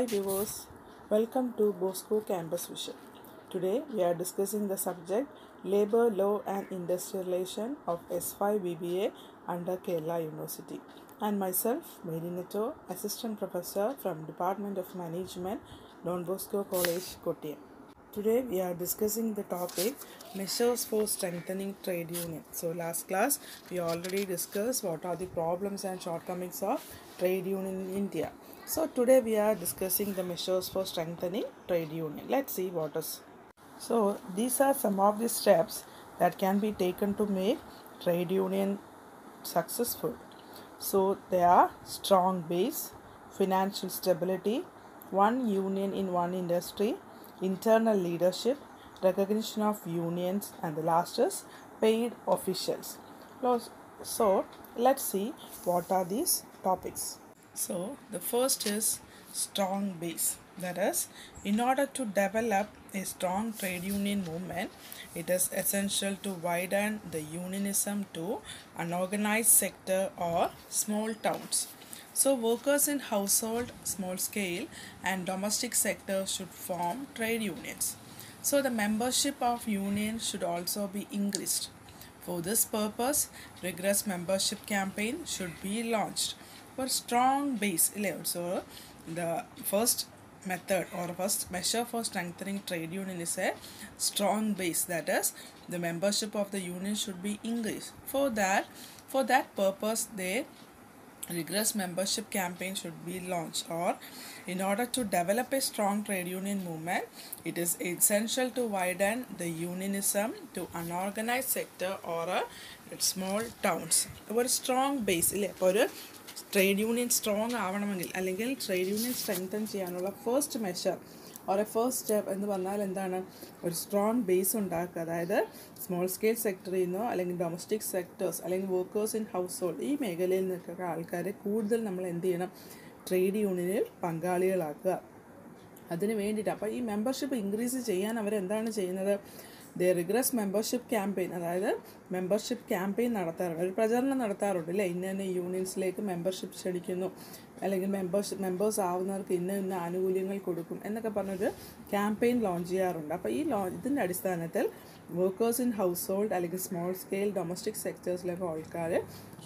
Hi viewers, welcome to Bosco Campus Vision. Today we are discussing the subject Labor Law and Industrial Relation of S5 BBA under Kerala University. And myself, Mary Neto, Assistant Professor from Department of Management, Don Bosco College, Kottayam. Today we are discussing the topic measures for strengthening trade union. So last class we already discussed what are the problems and shortcomings of trade union in India. So today we are discussing the measures for strengthening trade union. Let's see what is. So these are some of the steps that can be taken to make trade union successful. So they are strong base, financial stability, one union in one industry, internal leadership, recognition of unions, and the last is paid officials. So let's see what are these topics. So the first is strong base. That is, in order to develop a strong trade union movement, it is essential to widen the unionism to unorganized sector or small towns. So workers in household, small scale and domestic sector should form trade unions. So the membership of unions should also be increased. For this purpose, rigorous membership campaign should be launched For strong base, ഇല്ലേ? so the first method or first measure for strengthening trade union is a strong base that is the membership of the union should be increased for that for that purpose they rigorous membership campaign should be launched or in order to develop a strong trade union movement it is essential to widen the unionism to unorganized sector or a small towns ഒരു strong base ഇല്ലേ അപ്പോൾ ഒരു Trade union strong ആവണമെങ്കിൽ അല്ലെങ്കിൽ trade union strengthen ചെയ്യാനുള്ള first measure or a first step എന്ന് പറഞ്ഞാൽ എന്താണ്? ഒരു സ്ട്രോങ് ബേസ് ഉണ്ടാക്കുക. അതായത് സ്മോൾ സ്കെയിൽ സെക്ടറിൽ നിന്നോ അല്ലെങ്കിൽ ഡൊമസ്റ്റിക് സെക്ടേഴ്സ് അല്ലെങ്കിൽ വർക്കേഴ്സ് ഇൻ ഹൗസ് ഹോൾഡ് ഈ മേഖലയിൽ നിന്നൊക്കെ ആൾക്കാരെ കൂടുതൽ നമ്മൾ എന്ത് ചെയ്യണം? ട്രേഡ് യൂണിയനിൽ പങ്കാളികളാക്കുക. അതിന് വേണ്ടിയിട്ട് അപ്പോൾ ഈ മെമ്പർഷിപ്പ് ഇൻക്രീസ് ചെയ്യാൻ അവരെന്താണ് ചെയ്യുന്നത്? ദ റിഗ്രസ് മെമ്പർഷിപ്പ് ക്യാമ്പയിൻ അതായത് മെമ്പർഷിപ്പ് ക്യാമ്പയിൻ നടത്താറുണ്ട്. ഒരു പ്രചരണം നടത്താറുണ്ട് അല്ലേ ഇന്ന ഇന്ന യൂണിയൻസിലേക്ക് മെമ്പർഷിപ്പ് ക്ഷണിക്കുന്നു. അല്ലെങ്കിൽ മെമ്പേഴ്സ് മെമ്പേഴ്സ് ആവുന്നവർക്ക് ഇന്ന ഇന്ന ആനുകൂല്യങ്ങൾ കൊടുക്കും എന്നൊക്കെ പറഞ്ഞൊരു ക്യാമ്പയിൻ ലോഞ്ച് ചെയ്യാറുണ്ട്. അപ്പോൾ ഈ ലോ ഇതിന്റെ അടിസ്ഥാനത്തിൽ വർക്കേഴ്സ് ഇൻ ഹൗസ് ഹോൾഡ് അല്ലെങ്കിൽ സ്മോൾ സ്കെയിൽ ഡൊമസ്റ്റിക് സെക്ടേഴ്സിലൊക്കെ ആൾക്കാർ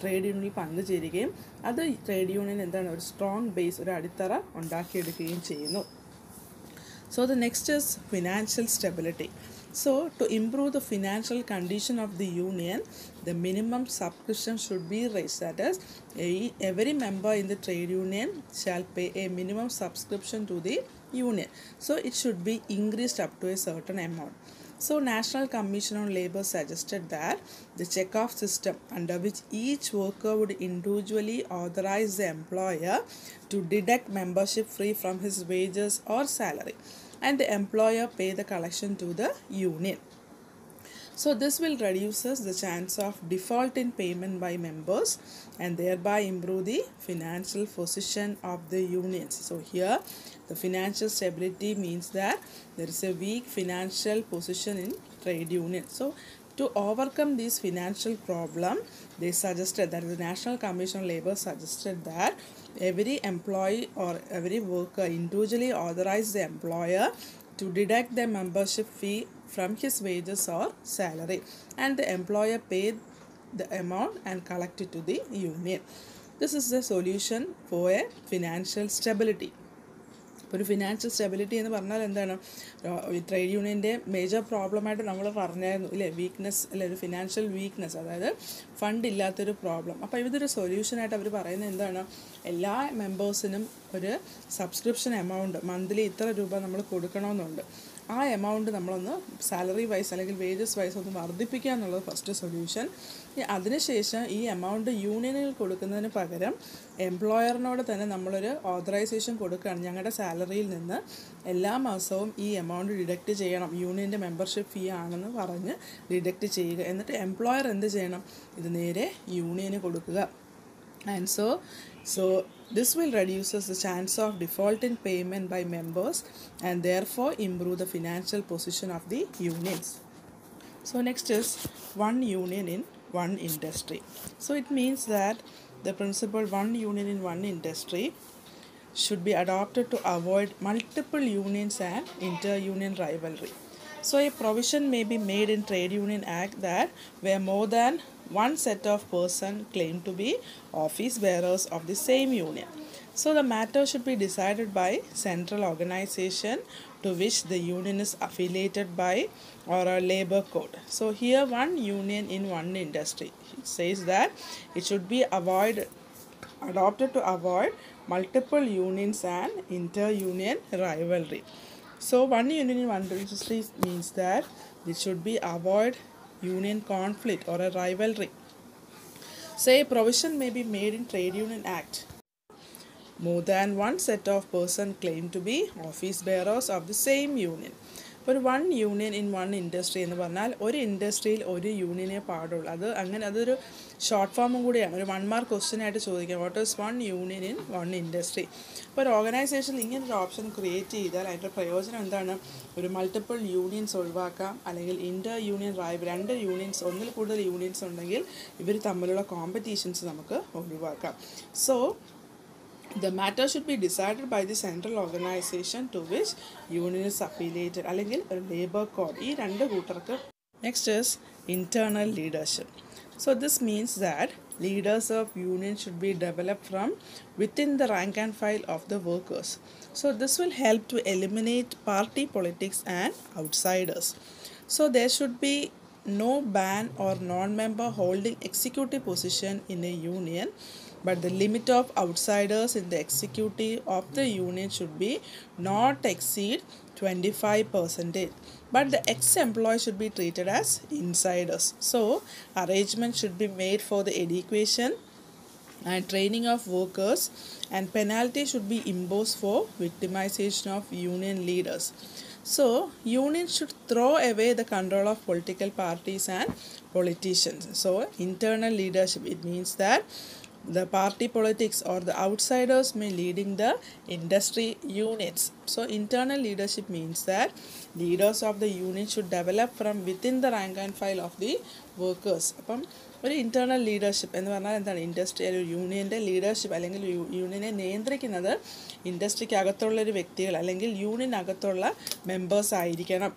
ട്രേഡ് യൂണിയനിൽ പങ്കുചേരുകയും അത് ട്രേഡ് യൂണിയൻ എന്താണ് ഒരു സ്ട്രോങ് ബേസ് ഒരു അടിത്തറ ഉണ്ടാക്കിയെടുക്കുകയും ചെയ്യുന്നു. So the next is financial stability. So to improve the financial condition of the union, the minimum subscription should be raised. That is, every member in the trade union shall pay a minimum subscription to the union. So it should be increased up to a certain amount. So National Commission on Labour suggested that the check-off system under which each worker would individually authorize the employer to deduct membership free from his wages or salary and the employer pay the collection to the union. So this will reduces the chance of default in payment by members and thereby improve the financial position of the unions. So here the financial stability means that there is a weak financial position in trade union. So to overcome this financial problem, they suggested that the National Commission on Labour suggested that every employee or every worker individually authorize the employer to deduct the membership fee from his wages or salary and the employer paid the amount and collect it to the union. This is the solution for a financial stability. ഒരു financial stability എന്ന് പറഞ്ഞാൽ എന്താണ്? Trade യൂണിയന്റെ major പ്രോബ്ലമായിട്ട് നമ്മൾ പറഞ്ഞായിരുന്നു ഇല്ലേ? Weakness അല്ലെ ഒരു ഫിനാൻഷ്യൽ വീക്ക്നെസ് അതായത് ഫണ്ട് ഇല്ലാത്തൊരു പ്രോബ്ലം അപ്പോൾ ഇതൊരു സൊല്യൂഷനായിട്ട് അവർ പറയുന്നത് എന്താണ്? എല്ലാ മെമ്പേഴ്സിനും ഒരു സബ്സ്ക്രിപ്ഷൻ എമൗണ്ട് മന്ത്ലി ഇത്ര രൂപ നമ്മൾ കൊടുക്കണമെന്നുണ്ട്. ആ എമൗണ്ട് നമ്മളൊന്ന് സാലറി വൈസ് അല്ലെങ്കിൽ വേജസ് വൈസ് ഒന്ന് വർദ്ധിപ്പിക്കുക എന്നുള്ളത് ഫസ്റ്റ് സൊല്യൂഷൻ അതിനുശേഷം ഈ എമൗണ്ട് യൂണിയനിൽ കൊടുക്കുന്നതിന് പകരം എംപ്ലോയറിനോട് തന്നെ നമ്മളൊരു ഓതറൈസേഷൻ കൊടുക്കുകയാണ്. ഞങ്ങളുടെ സാലറിയിൽ നിന്ന് എല്ലാ മാസവും ഈ എമൗണ്ട് ഡിഡക്റ്റ് ചെയ്യണം. യൂണിയന്റെ മെമ്പർഷിപ്പ് ഫീ ആണെന്ന് പറഞ്ഞ് ഡിഡക്റ്റ് ചെയ്യുക. എന്നിട്ട് എംപ്ലോയർ എന്ത് ചെയ്യണം? ഇത് നേരെ യൂണിയന് കൊടുക്കുക. And so so this will reduces the chance of default in payment by members and therefore improve the financial position of the unions so next is one union in one industry so it means that the principle one union in one industry should be adopted to avoid multiple unions and inter-union rivalry. So a provision may be made in Trade Union Act that where more than one set of person claim to be office bearers of the same union. So the matter should be decided by central organization to which the union is affiliated by or a labor code. So here one union in one industry. It says that it should be avoided adopted to avoid multiple unions and inter-union rivalry. So one union in one industry means that it should be avoid union conflict or a rivalry. Say provision may be made in Trade Union Act. More than one set of person claim to be office bearers of the same union. ഒരു one union in one industry എന്ന് പറഞ്ഞാൽ ഒരു ഇൻഡസ്ട്രിയിൽ ഒരു യൂണിയനെ പാടുള്ളൂ. അത് അങ്ങനെ അതൊരു ഷോർട്ട് ഫോമും കൂടിയാണ്. ഒരു വൺ മാർക്ക് ക്വസ്റ്റ്യൻ ആയിട്ട് ചോദിക്കാം. What is one union in one industry അപ്പോൾ ഒരു ഓർഗനൈസേഷൻ ഇങ്ങനെ ഒരു ഓപ്ഷൻ ക്രിയേറ്റ് ചെയ്താൽ അതിന്റെ പ്രയോജനം എന്താണ്? ഒരു മൾട്ടിപ്പിൾ യൂണിയൻസ് ഒഴിവാക്കാം. അല്ലെങ്കിൽ ഇന്റർ യൂണിയൻ റായ് രണ്ട് യൂണിയൻസ് ഒന്നിൽ കൂടുതൽ യൂണിയൻസ് ഉണ്ടെങ്കിൽ ഇവർ തമ്മിലുള്ള കോമ്പറ്റീഷൻസ് നമുക്ക് ഒഴിവാക്കാം. So the matter should be decided by the central organization to which union is affiliated അല്ലെങ്കിൽ ഒരു ലേബർ കോഡ് ഈ രണ്ട് കൂട്ടർക്ക് next is internal leadership so this means that leaders of union should be developed from within the rank and file of the workers so this will help to eliminate party politics and outsiders so there should be no ban or non-member holding executive position in a union but the limit of outsiders in the executive of the union should be not exceed 25 percentage. But the ex-employee should be treated as insiders. So arrangement should be made for the education and training of workers and penalty should be imposed for victimization of union leaders. So unions should throw away the control of political parties and politicians. So internal leadership it means that the party politics or the outsiders may leading the industry units so internal leadership means that leaders of the unit should develop from within the rank and file of the workers അപ്പം ഒരു internal leadership എന്ന് പറഞ്ഞാൽ എന്താണ് industry ഒരു യൂണിയന്റെ leadership അല്ലെങ്കിൽ യൂണിയനെ നിയന്ത്രിക്കുന്നത് ഇൻഡസ്ട്രിക്ക് അകത്തുള്ള ഒരു വ്യക്തികൾ അല്ലെങ്കിൽ യൂണിയൻ അകത്തുള്ള മെമ്പേഴ്സ് ആയിരിക്കണം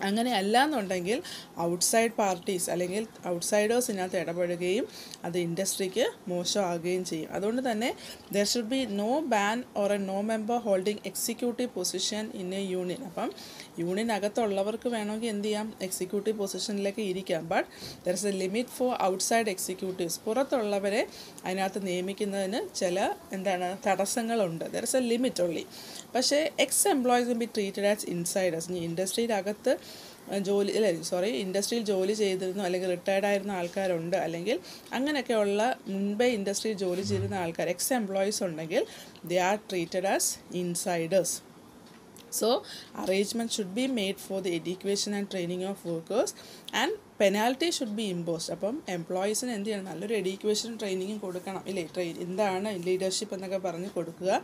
അങ്ങനെ അല്ല എന്നുണ്ടെങ്കിൽ ഔട്ട്സൈഡ് പാർട്ടീസ് അല്ലെങ്കിൽ ഔട്ട്സൈഡേഴ്സ് ഇതിനകത്ത് ഇടപെടുകയും അത് ഇൻഡസ്ട്രിക്ക് മോശമാകുകയും ചെയ്യും. അതുകൊണ്ട് തന്നെ there should be no ban or a no member holding executive position in a union അപ്പം യൂണിയൻ അകത്തുള്ളവർക്ക് വേണമെങ്കിൽ എന്ത് ചെയ്യാം? എക്സിക്യൂട്ടീവ് പൊസിഷനിലേക്ക് ഇരിക്കാം. But there is a limit for outside executives പുറത്തുള്ളവരെ അതിനകത്ത് നിയമിക്കുന്നതിന് ചില എന്താണ് തടസ്സങ്ങളുണ്ട്. ദർ ഇസ് എ ലിമിറ്റ് ഉള്ളി പക്ഷേ ex employees be treated as insiders ഇനി അകത്ത് ജോലി അല്ലെ സോറി ഇൻഡസ്ട്രിയിൽ ജോലി ചെയ്തിരുന്നു അല്ലെങ്കിൽ റിട്ടയർഡ് ആയിരുന്ന ആൾക്കാരുണ്ട്. അല്ലെങ്കിൽ അങ്ങനെയൊക്കെയുള്ള മുൻപേ ഇൻഡസ്ട്രിയിൽ ജോലി ചെയ്തിരുന്ന ആൾക്കാർ എക്സ് എംപ്ലോയീസ് ഉണ്ടെങ്കിൽ they are treated as insiders so arrangement should be made for the education and training of workers and penalty should be imposed അപ്പം എംപ്ലോയീസിന് എന്ത് ചെയ്യണം? നല്ലൊരു എഡ്യൂക്കേഷൻ ട്രെയിനിങ്ങും കൊടുക്കണം. ഇല്ലേ? ട്രെയിൻ എന്താണ് ലീഡർഷിപ്പ് എന്നൊക്കെ പറഞ്ഞ് കൊടുക്കുക.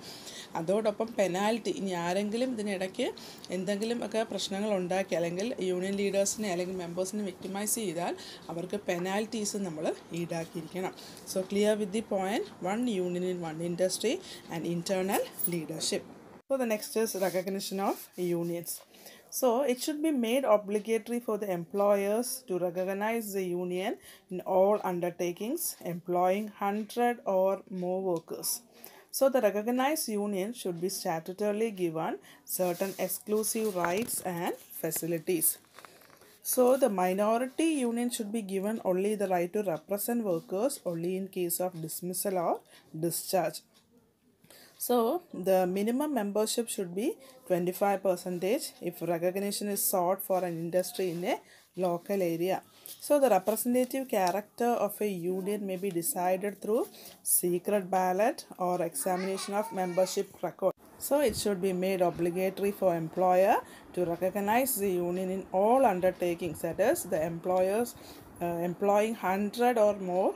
അതോടൊപ്പം പെനാൽറ്റി ഇനി ആരെങ്കിലും ഇതിനിടയ്ക്ക് എന്തെങ്കിലും ഒക്കെ പ്രശ്നങ്ങൾ ഉണ്ടാക്കി അല്ലെങ്കിൽ യൂണിയൻ ലീഡേഴ്സിനെ അല്ലെങ്കിൽ മെമ്പേഴ്സിനെ വിക്ടിമൈസ് ചെയ്താൽ അവർക്ക് പെനാൽറ്റീസ് നമ്മൾ ഈടാക്കിയിരിക്കണം. So clear with the point one union in one industry and internal leadership for the next is recognition of unions. So it should be made obligatory for the employers to recognize the union in all undertakings employing 100 or more workers. So the recognized union should be statutorily given certain exclusive rights and facilities. So the minority union should be given only the right to represent workers only in case of dismissal or discharge. So the minimum membership should be 25 percentage if recognition is sought for an industry in a local area. So the representative character of a union may be decided through secret ballot or examination of membership record. So it should be made obligatory for employer to recognize the union in all undertakings. That is, the employers uh, employing 100 or more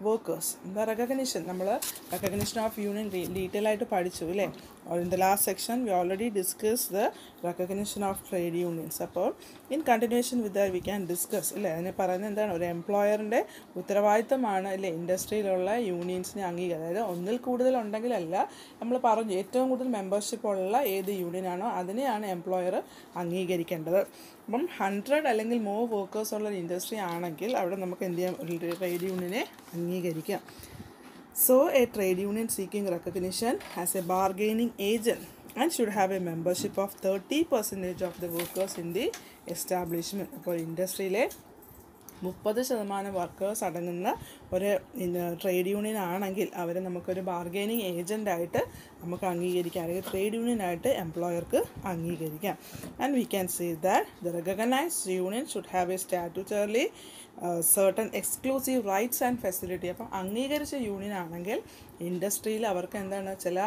workers എന്താ recognition? നമ്മൾ recognition of union detail ആയിട്ട് പഠിച്ചു അല്ലേ or in the last section we already discussed the recognition of trade unions. അപ്പോൾ in continuation with that we can discuss അല്ലേ? അതിന് പറയുന്നത് എന്താണ്? ഒരു എംപ്ലോയറിന്റെ ഉത്തരവാദിത്തമാണ് അല്ലേ? ഇൻഡസ്ട്രിയിലുള്ള യൂണിയൻസിനെ അംഗീകാരം അതായത് ഒന്നിൽ കൂടുതൽ ഉണ്ടെങ്കിലല്ല നമ്മൾ പറഞ്ഞു ഏറ്റവും കൂടുതൽ മെമ്പർഷിപ്പ് ഉള്ള ഏത് യൂണിയനാണോ അതിനെയാണ് എംപ്ലോയർ അംഗീകരിക്കേണ്ടത്. അപ്പം ഹൺഡ്രഡ് അല്ലെങ്കിൽ മോർ വർക്കേഴ്സ് ഉള്ള ഒരു ഇൻഡസ്ട്രി ആണെങ്കിൽ അവിടെ നമുക്ക് എന്ത് ചെയ്യാം? ട്രേഡ് യൂണിയനെ അംഗീകരിക്കാം. So, a trade union seeking recognition as a bargaining agent and should have a membership of 30 percentage of the workers in the establishment. അപ്പോൾ ഇൻഡസ്ട്രിയിലെ മുപ്പത് ശതമാനം വർക്കേഴ്സ് അടങ്ങുന്ന ഒരു ട്രേഡ് യൂണിയൻ ആണെങ്കിൽ അവരെ നമുക്കൊരു ബാർഗൈനിങ് ഏജന്റായിട്ട് നമുക്ക് അംഗീകരിക്കാം അല്ലെങ്കിൽ ട്രേഡ് യൂണിയനായിട്ട് എംപ്ലോയർക്ക് അംഗീകരിക്കാം and we can see that the recognised union should have a statutorily certain exclusive rights and facility അപ്പം അംഗീകരിച്ച യൂണിയൻ ആണെങ്കിൽ ഇൻഡസ്ട്രിയിൽ അവർക്ക് എന്താണ് ചില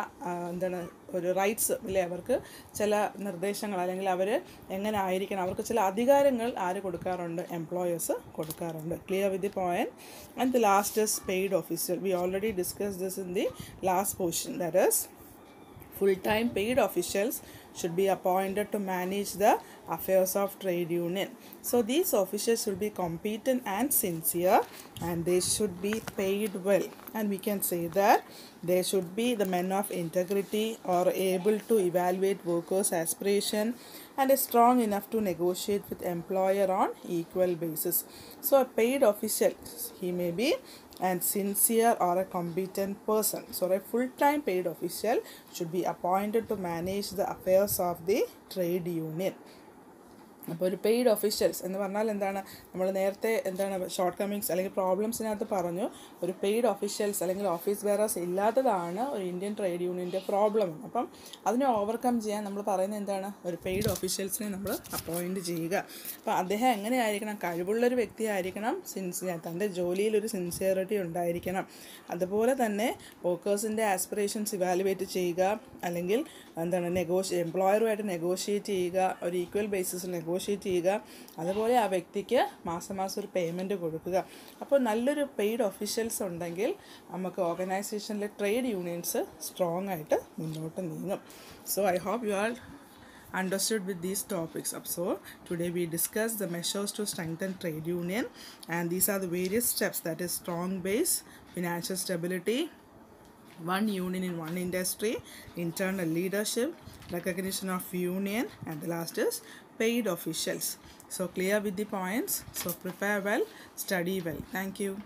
എന്താണ് ഒരു റൈറ്റ്സ് ഇല്ലേ അവർക്ക് ചില നിർദ്ദേശങ്ങൾ അല്ലെങ്കിൽ അവർ എങ്ങനെ ആയിരിക്കണം അവർക്ക് ചില അധികാരങ്ങൾ ആര് കൊടുക്കാറുണ്ട് എംപ്ലോയേഴ്സ് കൊടുക്കാറുണ്ട്. Clear with the point and the last is paid officer we already discuss this in the last portion that is full-time paid officials should be appointed to manage the affairs of trade union. So these officials should be competent and sincere and they should be paid well. And we can say that they should be the men of integrity or able to evaluate workers aspiration and is strong enough to negotiate with employer on equal basis so a paid official he may be and sincere or a competent person. So, a full time paid official should be appointed to manage the affairs of the trade union. അപ്പോൾ ഒരു paid officials എന്ന് പറഞ്ഞാൽ എന്താണ്? നമ്മൾ നേരത്തെ എന്താണ് short Cummings അല്ലെങ്കിൽ പ്രോബ്ലംസിനകത്ത് പറഞ്ഞു ഒരു പെയ്ഡ് ഒഫീഷ്യൽസ് അല്ലെങ്കിൽ ഓഫീസ് ബെയറേഴ്സ് ഇല്ലാത്തതാണ് ഒരു ഇന്ത്യൻ ട്രേഡ് യൂണിയന്റെ പ്രോബ്ലം അപ്പം അതിനെ ഓവർകം ചെയ്യാൻ നമ്മൾ പറയുന്നത് എന്താണ്? ഒരു പെയ്ഡ് ഒഫീഷ്യൽസിനെ നമ്മൾ അപ്പോയിന്റ് ചെയ്യുക. അപ്പോൾ അദ്ദേഹം എങ്ങനെയായിരിക്കണം? കഴിവുള്ളൊരു വ്യക്തിയായിരിക്കണം. സിൻസിയർ തന്റെ ജോലിയിൽ ഒരു സിൻസിയറിറ്റി ഉണ്ടായിരിക്കണം. അതുപോലെ തന്നെ വർക്കേഴ്സിന്റെ ആസ്പിറേഷൻസ് ഇവാലുവേറ്റ് ചെയ്യുക. അല്ലെങ്കിൽ എന്താണ് നെഗോഷി എംപ്ലോയറുമായിട്ട് നെഗോഷിയേറ്റ് ചെയ്യുക. ഒരു ഈക്വൽ ബേസിസിൽ നെഗോഷിയേറ്റ് ചെയ്യുക അതുപോലെ ആ വ്യക്തിക്ക് മാസം മാസം ഒരു പേയ്മെന്റ് കൊടുക്കുക അപ്പോൾ നല്ലൊരു പെയ്ഡ് ഒഫീഷ്യൽസ് ഉണ്ടെങ്കിൽ നമുക്ക് ഓർഗനൈസേഷനിലെ ട്രേഡ് യൂണിയൻസ് സ്ട്രോങ് ആയിട്ട് മുന്നോട്ട് നീങ്ങും so I hope you all understood with these topics so today we discussed the measures to strengthen trade union and these are the various steps that is strong base financial stability one union in one industry, internal leadership, recognition of union, and the last is paid officials. So, clear with the points. So, prepare well, study well. Thank you.